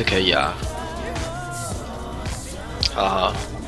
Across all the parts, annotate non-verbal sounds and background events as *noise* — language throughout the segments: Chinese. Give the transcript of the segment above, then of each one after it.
这可以啊。好好。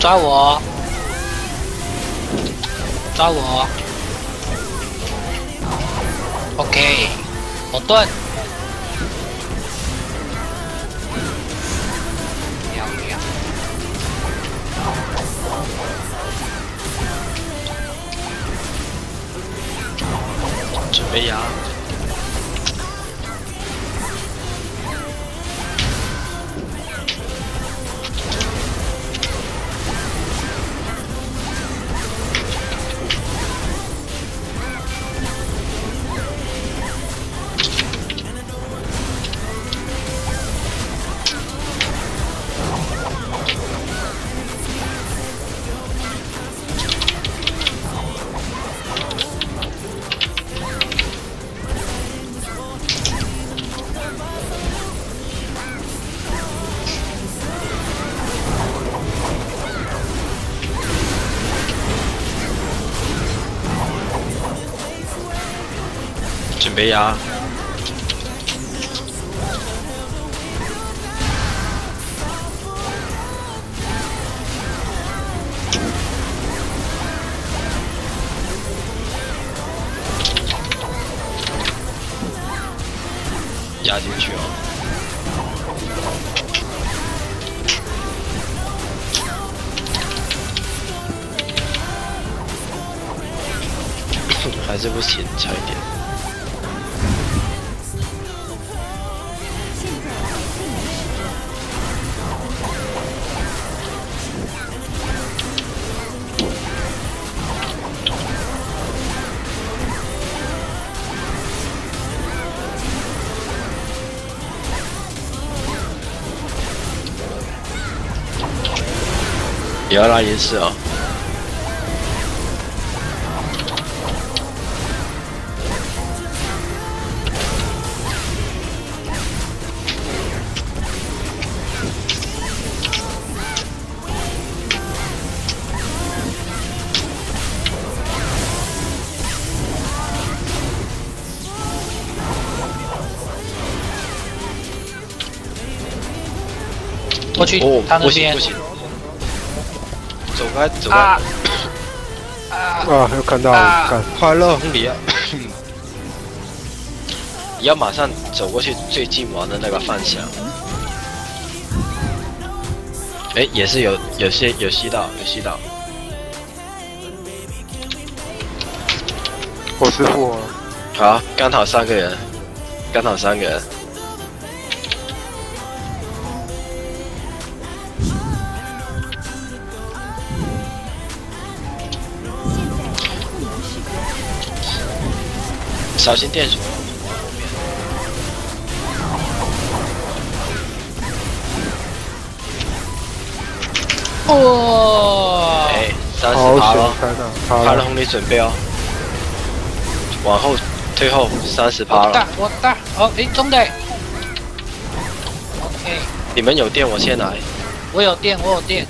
抓我！抓我！OK，我盾。喵喵。准备呀！准备呀！压进去哦！*coughs* 还是不行，差一点。也要拉银石哦。过去哦，他那边不行不行，走开走吧，啊。又看到啊。快乐红里啊！你 *coughs* 要马上走过去最近玩的那个方向。哎，也是有有些有吸到有吸到，我师傅啊，好，刚好三个人，刚好三个人，小心电锁。哇！哎，三十好险趴了，，开上，好了，趴了红你准备哦。往后退后三十趴我大了，我大哦，诶，中的。OK，你们有电我先来。我有电，我有电。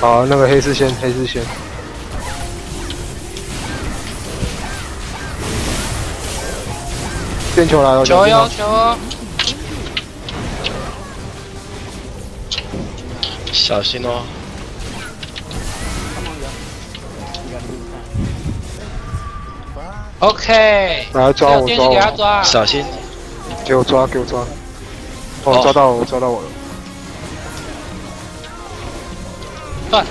好，那个黑丝先，黑丝先。电球来了，球哟小心球哦，小心哦！OK，来抓我抓我，抓。小心！给我抓，给我抓。哦哦，抓到我，抓到我了。断。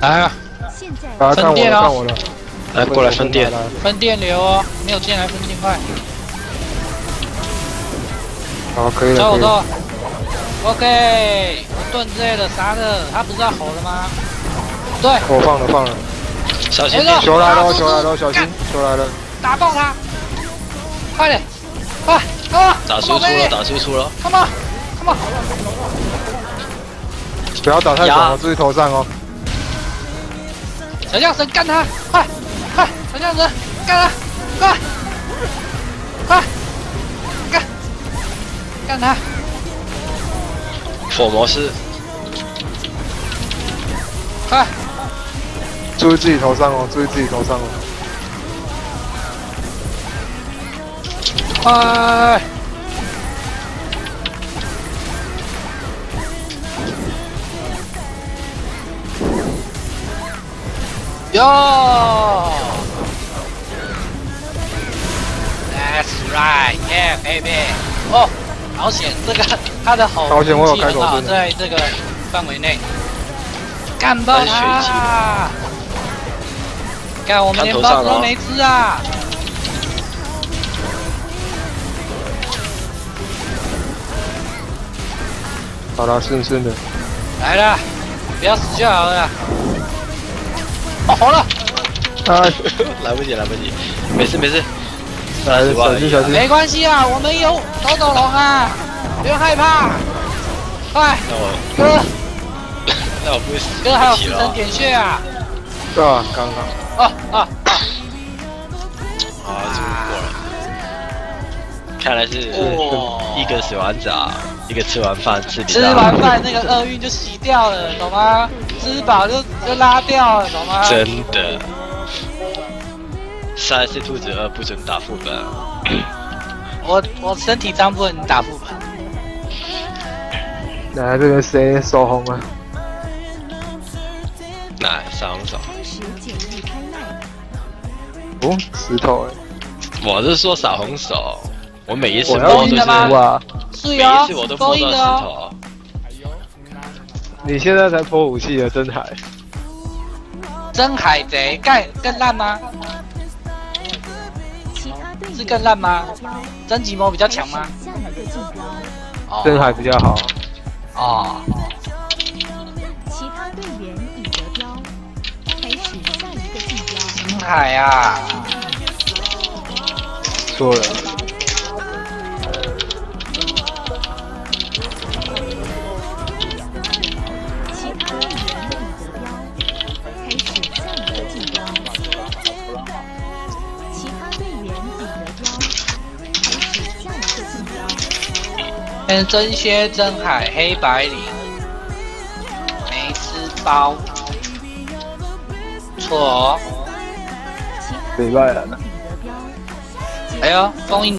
来啊，现在来看我了，分店哦看我了。来过来分店来，来分电流哦，没有进来分电快，好，可以了，可以了。走走。OK，我盾之类的啥的，他不是要吼的吗？对，我放了，放了。小心球来了，啊球来了，小心！球来了。打爆他！快点，快 on，打输出了，打输出了。，come on，come on，不要打太呀爽哦，注意头上哦。小将神干他，快，快，小将神干他，快，快，干，干他，火魔师，快，注意自己头上哦，注意自己头上哦。快！哟，That's right, yeah, baby。哦，好险，这个他的吼好险我有运气很好在这个范围内干爆他！干，我们连包子都没吃啊！好了，顺顺的。来了，不要死就好了。哦，红了，啊，*laughs* 来不及，来不及，没事没事。来，30万而已啊小心小心。没关系啊，我们有抖抖龙啊，不用害怕。快，那我哥，*coughs* 那我不会死哥还有不起了四层。点穴啊！对啊，刚刚，啊啊啊，啊，这个过了。看来是一个洗完澡，一个吃完饭吃比吃完饭那个厄运就洗掉了，懂吗？吃饱就就拉掉了，懂吗？真的。三是兔子，二不准打副本。*coughs* 我我身体脏不能打副本。来，这个谁手红啊？那上手，开始简易拍卖，哦，石头哎。我是说扫红手，我每一次我摸都是每一次我都，勾摸到石。头。你现在才破武器啊真海。真海贼更更烂吗？是更烂吗？真吉魔比较强吗？真海比较好。哦，其他队员已得标，开始下一个竞标。真海啊！错了。真靴、真海、黑白领、没吃包，错哦。其他礼拜了。呢，哎呀，封印